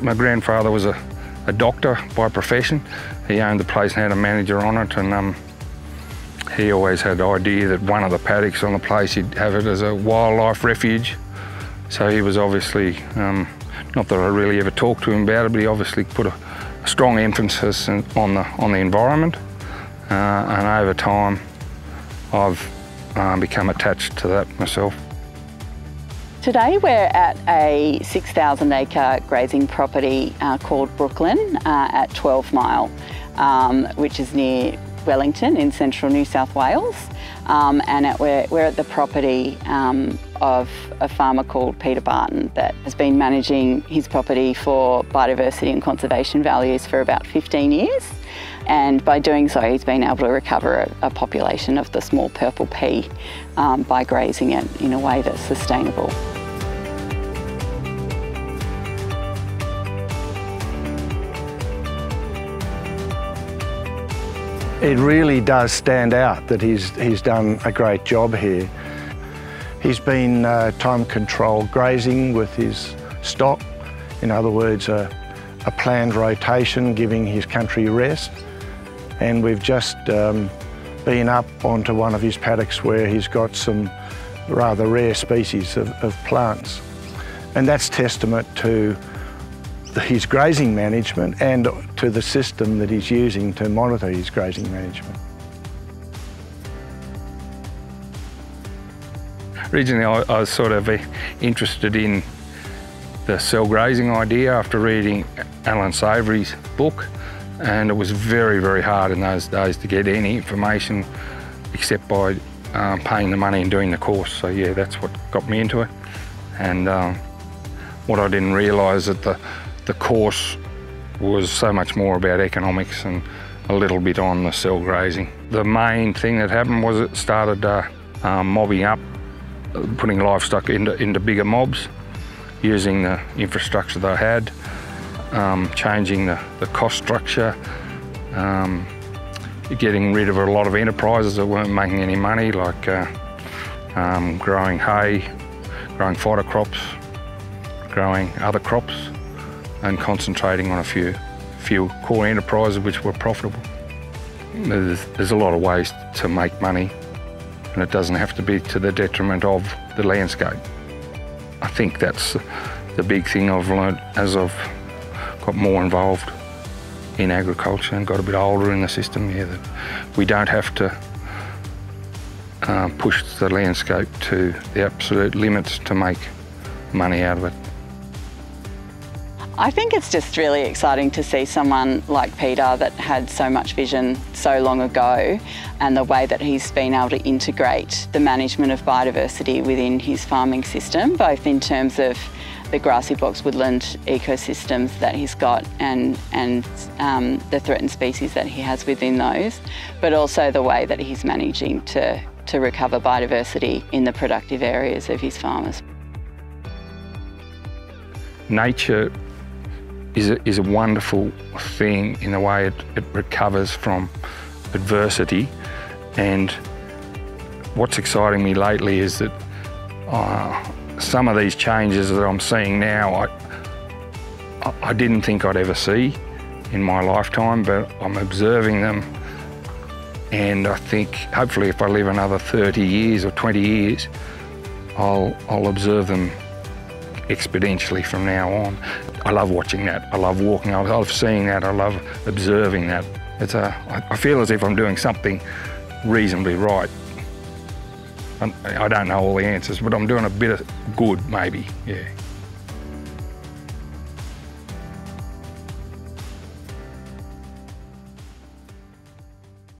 My grandfather was a, a doctor by profession. He owned the place and had a manager on it and um, he always had the idea that one of the paddocks on the place, he'd have it as a wildlife refuge. So he was obviously, um, not that I really ever talked to him about it, but he obviously put a, a strong emphasis in, on, the, on the environment. Uh, and over time, I've uh, become attached to that myself. Today we're at a 6,000 acre grazing property uh, called Brooklyn uh, at 12 Mile, um, which is near Wellington in central New South Wales. Um, and at, we're, we're, at the property um, of a farmer called Peter Barton that has been managing his property for biodiversity and conservation values for about 15 years. And by doing so, he's been able to recover a, a population of the small purple pea um, by grazing it in a way that's sustainable. It really does stand out that he's, he's done a great job here. He's been uh, time controlled grazing with his stock, in other words, a, a planned rotation giving his country rest. And we've just um, been up onto one of his paddocks where he's got some rather rare species of, of plants. And that's testament to his grazing management and to the system that he's using to monitor his grazing management. Originally I, I was sort of interested in the cell grazing idea after reading Allan Savory's book and it was very, very hard in those days to get any information except by um, paying the money and doing the course. So yeah, that's what got me into it. And um, what I didn't realise that the the course was so much more about economics and a little bit on the cell grazing. The main thing that happened was it started uh, um, mobbing up, putting livestock into, into bigger mobs, using the infrastructure they had, um, changing the, the cost structure, um, getting rid of a lot of enterprises that weren't making any money, like uh, um, growing hay, growing fodder crops, growing other crops and concentrating on a few, few core enterprises which were profitable. There's, there's a lot of ways to make money and it doesn't have to be to the detriment of the landscape. I think that's the big thing I've learned as I've got more involved in agriculture and got a bit older in the system here that we don't have to uh, push the landscape to the absolute limits to make money out of it. I think it's just really exciting to see someone like Peter that had so much vision so long ago and the way that he's been able to integrate the management of biodiversity within his farming system, both in terms of the grassy box woodland ecosystems that he's got and, and um, the threatened species that he has within those, but also the way that he's managing to, to recover biodiversity in the productive areas of his farmers. Nature is a, is a wonderful thing in the way it, it recovers from adversity. And what's exciting me lately is that uh, some of these changes that I'm seeing now, I, I didn't think I'd ever see in my lifetime, but I'm observing them. And I think hopefully if I live another 30 years or 20 years, I'll, I'll observe them exponentially from now on. I love watching that. I love walking. I love seeing that. I love observing that. It's a, I feel as if I'm doing something reasonably right. I don't know all the answers, but I'm doing a bit of good, maybe, yeah.